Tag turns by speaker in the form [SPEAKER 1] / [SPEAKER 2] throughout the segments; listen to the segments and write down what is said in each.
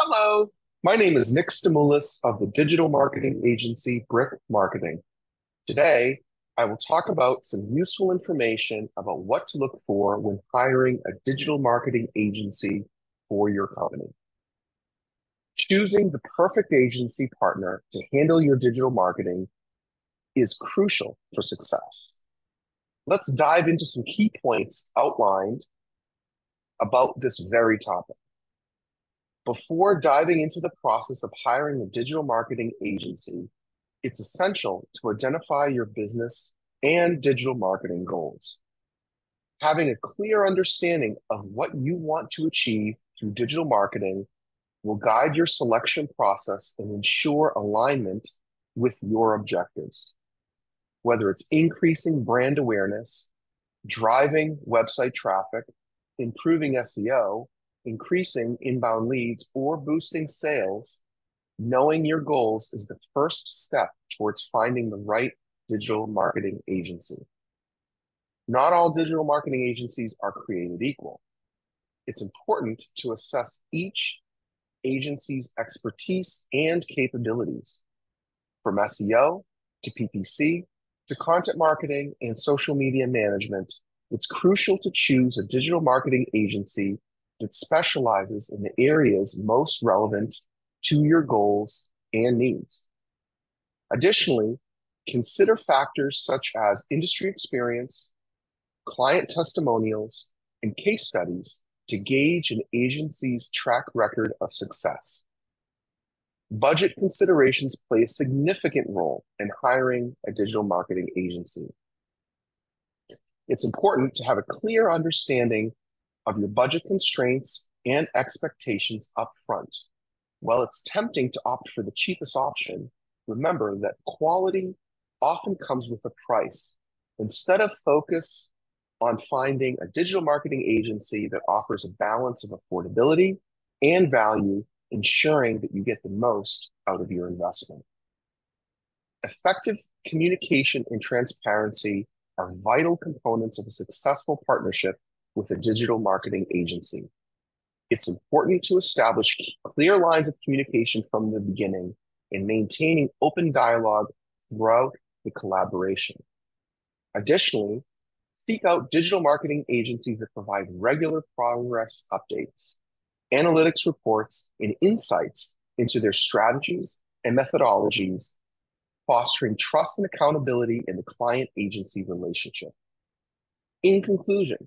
[SPEAKER 1] Hello, my name is Nick Stamoulis of the digital marketing agency Brick Marketing. Today, I will talk about some useful information about what to look for when hiring a digital marketing agency for your company. Choosing the perfect agency partner to handle your digital marketing is crucial for success. Let's dive into some key points outlined about this very topic. Before diving into the process of hiring a digital marketing agency, it's essential to identify your business and digital marketing goals. Having a clear understanding of what you want to achieve through digital marketing will guide your selection process and ensure alignment with your objectives. Whether it's increasing brand awareness, driving website traffic, improving SEO, increasing inbound leads, or boosting sales, knowing your goals is the first step towards finding the right digital marketing agency. Not all digital marketing agencies are created equal. It's important to assess each agency's expertise and capabilities. From SEO to PPC to content marketing and social media management, it's crucial to choose a digital marketing agency that specializes in the areas most relevant to your goals and needs. Additionally, consider factors such as industry experience, client testimonials, and case studies to gauge an agency's track record of success. Budget considerations play a significant role in hiring a digital marketing agency. It's important to have a clear understanding of your budget constraints and expectations upfront. While it's tempting to opt for the cheapest option, remember that quality often comes with a price. Instead of focus on finding a digital marketing agency that offers a balance of affordability and value, ensuring that you get the most out of your investment. Effective communication and transparency are vital components of a successful partnership with a digital marketing agency. It's important to establish clear lines of communication from the beginning and maintaining open dialogue throughout the collaboration. Additionally, seek out digital marketing agencies that provide regular progress updates, analytics reports, and insights into their strategies and methodologies, fostering trust and accountability in the client agency relationship. In conclusion,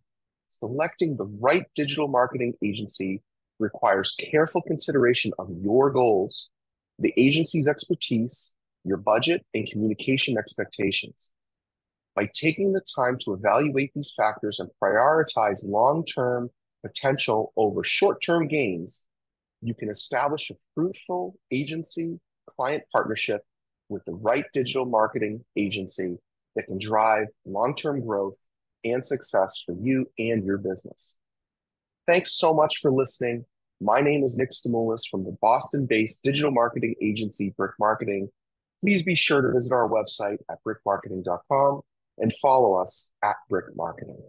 [SPEAKER 1] selecting the right digital marketing agency requires careful consideration of your goals, the agency's expertise, your budget, and communication expectations. By taking the time to evaluate these factors and prioritize long-term potential over short-term gains, you can establish a fruitful agency-client partnership with the right digital marketing agency that can drive long-term growth and success for you and your business. Thanks so much for listening. My name is Nick Stamoulis from the Boston-based digital marketing agency Brick Marketing. Please be sure to visit our website at brickmarketing.com and follow us at Brick Marketing.